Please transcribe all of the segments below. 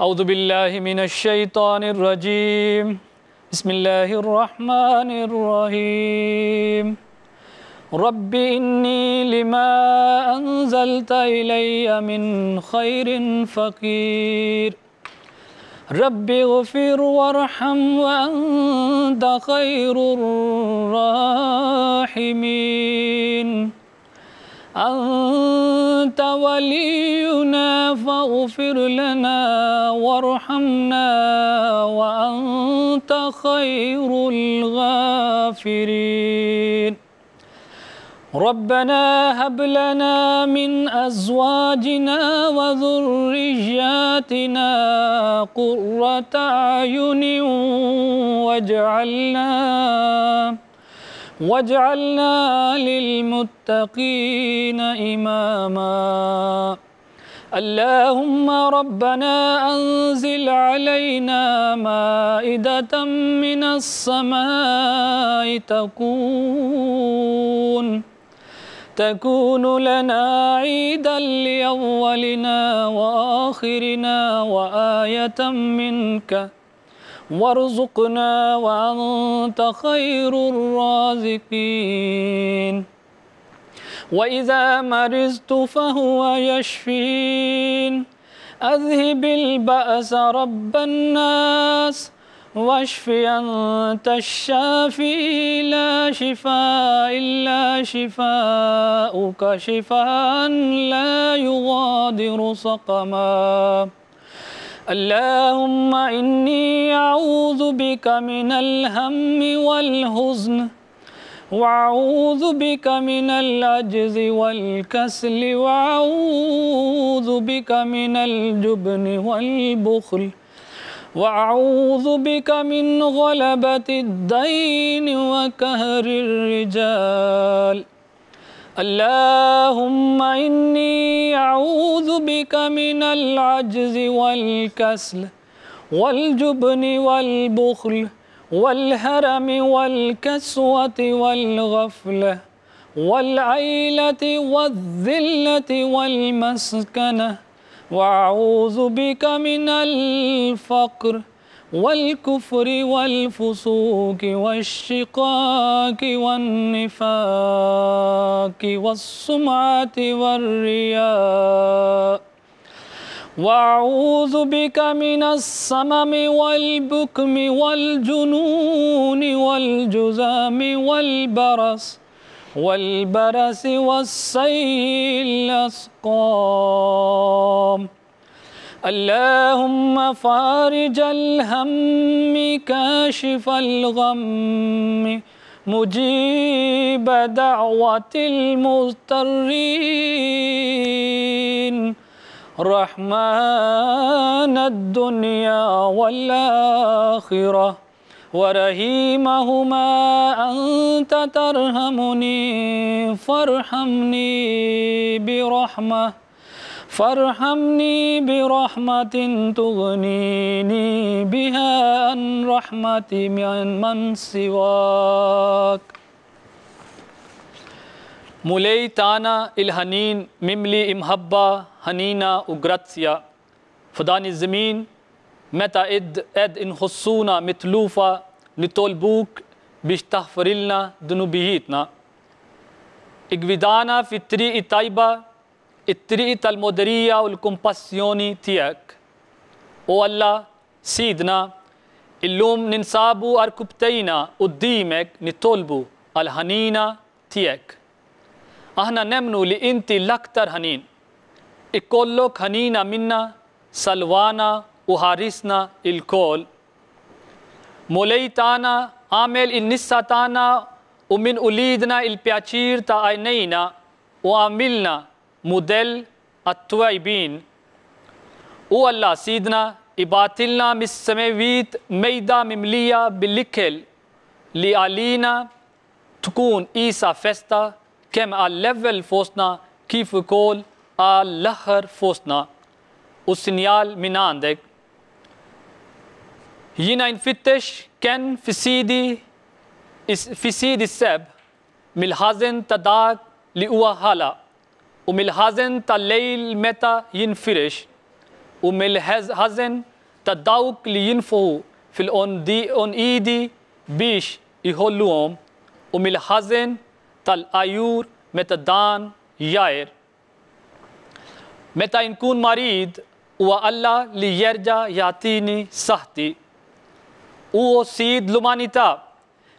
أعوذ بالله من الشيطان الرجيم. بسم الله الرحمن الرحيم. رب إني لما أنزلت إلي من خير فقير. رب اغفر وارحم وأنت خير الراحمين. أنت ولينا فاغفر لنا وارحمنا وأنت خير الغافرين. ربنا هب لنا من أزواجنا وذرياتنا قرة أعين واجعلنا واجعلنا للمتقين إماما. اللهم ربنا أنزل علينا مائدة من السماء تكون تكون لنا عيدا لأولنا وآخرنا وآية منك. وارزقنا وأنت خير الرازقين. وإذا مرضت فهو يشفين. أذهب البأس رب الناس واشف أنت الشافي. لا شفاء إلا شفاءك شفاء لا يغادر سقما. اللهم إني أعوذ بك من الهم والحزن. وأعوذ بك من العجز والكسل وأعوذ بك من الجبن والبخل وأعوذ بك من غلبة الدين وكهر الرجال. اللهم إني أعوذ بك من العجز والكسل والجبن والبخل والهرم والكسوة والغفلة والعيلة والذلة والمسكنة وأعوذ بك من الفقر والكفر والفسوق والشقاق والنفاق والسمعة والرياء وأعوذ بك من السمم والبكم والجنون والجزام والبرص والبرس والسيل الأسقام. اللهم فارج الهم كاشف الغم مجيب دعوة المضطرين. رحمن الدنيا والآخرة ورحيمهما أنت ترحمني فارحمني برحمة فارحمني برحمة تغنيني بها عن رحمة من, من سواك. مليتانا الهنين مملي امهبة هنينا وغراتسيا فداني الزمين متى اد اد ان خصونا متلوفة نطلبوك باش تغفر لنا ذنوبيتنا اقفدانا في الطريق الطيبة الطريق المدرية والكومباسيوني تياك أو الله سيدنا اللوم ننصابو أركبتينا قديمك نطلبو الهنينة تياك إحنا نمنو لانت الاكثر هنين اكولوك هنينا منا سلوانا وهارسنا الكل موليتانا عامل النساتانا ومن أوليدنا البياتشير تا عينينا وعملنا موديل التوائبين والله سيدنا إباتلنا من السماويت ميدا مملية باللكل لعلينا تكون إيسا فيستا kemm għal-level fostna kif ukoll għall-aħħar fostna u sinjal minn għandek. Jina nfittex kien fissidi fissidi seb mill-ħazen ta' dak li huwa ħala u mill-ħazen ta' lejl meta jinfirex u mill-ħazen ta' dawk li jinfuħu fil-onidi biex iħolluhom u mill-ħazen huwa Alla li jerġa' jagħtini saħti. U sid l-umanità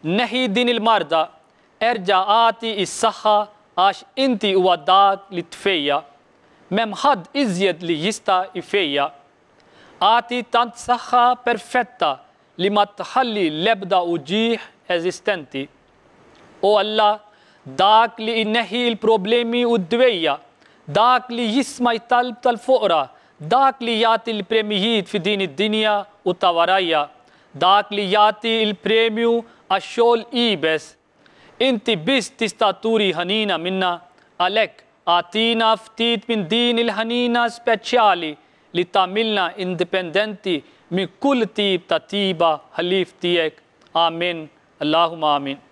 neħi din il-marda erġa' għati is-saħħa għax inti huwa dak li tfejja. Mem ħadd iżjed li jista' ifejja. Għati tant saħħa perfetta li ma tħalli lebda uġiħ eżistenti. U Alla, dak li inneħi il-problemi u d-dwejja, dak li jisma jtalb tal-fuqra, dak li jati l-premijiet fi din id-dinja u tawarajja, dak li jati il-premju għax-xogħol ibes. Inti biss tista' turi ħanina minna għalek għatina ftit minn din il-ħanina speċjali li tamilna indipendenti minn kull tip ta' tiba ħalif tijek. Amin. Allahumma amin.